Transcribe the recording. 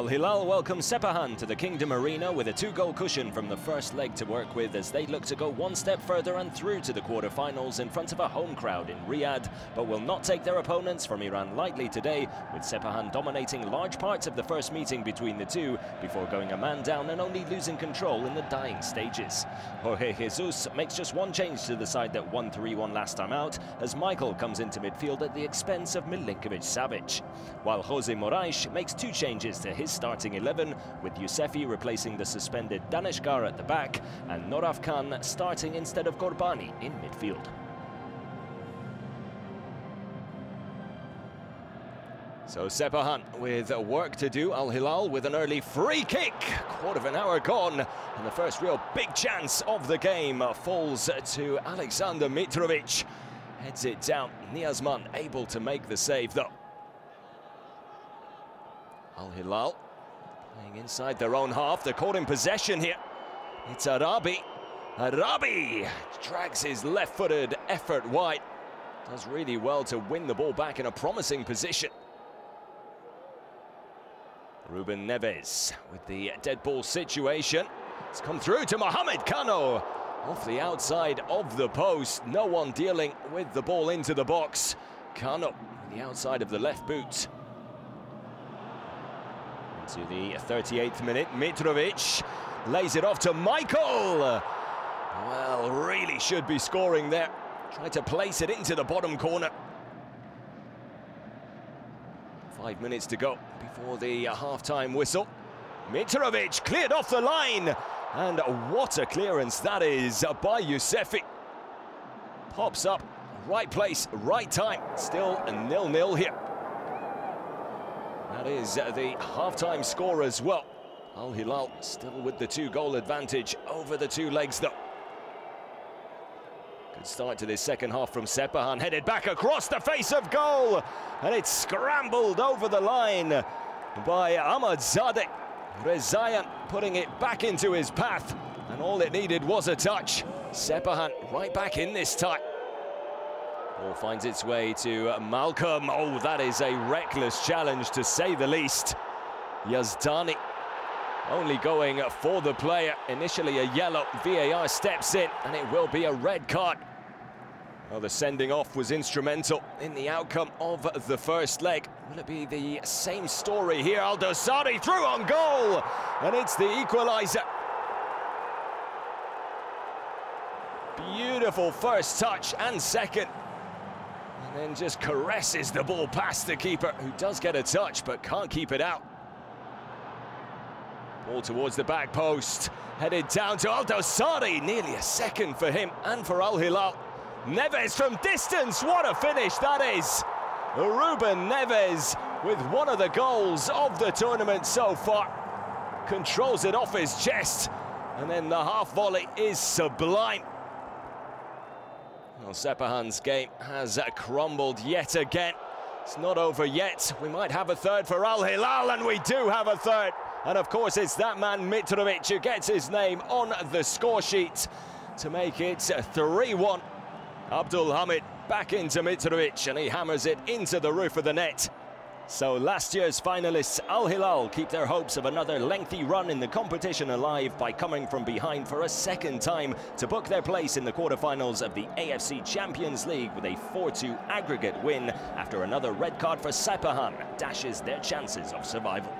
Al Hilal welcome Sepahan to the Kingdom Arena with a two goal cushion from the first leg to work with as they look to go one step further and through to the quarter-finals in front of a home crowd in Riyadh, but will not take their opponents from Iran lightly today, with Sepahan dominating large parts of the first meeting between the two before going a man down and only losing control in the dying stages. Jorge Jesus makes just one change to the side that won 3-1 last time out as Michael comes into midfield at the expense of Milinkovic Savic, while Jose Morais makes two changes to his starting 11, with Yousefi replacing the suspended Daneshgar at the back and Noorafkan starting instead of Gorbani in midfield. So Sepahan with work to do. Al Hilal with an early free kick. Quarter of an hour gone. And the first real big chance of the game falls to Alexander Mitrovic. Heads it down. Niazmand able to make the save though. Al Hilal playing inside their own half. They're caught in possession here. It's Arabi. Arabi drags his left footed effort wide. Does really well to win the ball back in a promising position. Ruben Neves with the dead ball situation. It's come through to Mohamed Kanno. Off the outside of the post. No one dealing with the ball into the box. Kanno, on the outside of the left boot. To the 38th minute, Mitrovic lays it off to Michael. Well, really should be scoring there. Try to place it into the bottom corner. Five minutes to go before the half-time whistle. Mitrovic cleared off the line. And what a clearance that is by Yousefi. Pops up, right place, right time. Still a nil-nil here. That is the half-time score as well. Al Hilal still with the two-goal advantage over the two legs, though. Good start to this second half from Sepahan, headed back across the face of goal, and it's scrambled over the line by Ahmad Zadeh. Rezaeian putting it back into his path, and all it needed was a touch. Sepahan right back in this time. Ball finds its way to Malcom. Oh, that is a reckless challenge to say the least. Yazdani only going for the player. Initially a yellow, VAR steps in, and it will be a red card. Well, the sending off was instrumental in the outcome of the first leg. Will it be the same story here? Aldosari through on goal, and it's the equaliser. Beautiful first touch and second. And then just caresses the ball past the keeper, who does get a touch but can't keep it out. Ball towards the back post, headed down to Aldosari, nearly a second for him and for Al Hilal. Neves from distance, what a finish that is! Ruben Neves with one of the goals of the tournament so far. Controls it off his chest, and then the half volley is sublime. Well, Sepahan's game has crumbled yet again. It's not over yet. We might have a third for Al Hilal, and we do have a third. And of course, it's that man Mitrovic who gets his name on the score sheet to make it 3-1. Abdul Hamid back into Mitrovic, and he hammers it into the roof of the net. So last year's finalists Al Hilal keep their hopes of another lengthy run in the competition alive by coming from behind for a second time to book their place in the quarterfinals of the AFC Champions League with a 4-2 aggregate win after another red card for Sepahan dashes their chances of survival.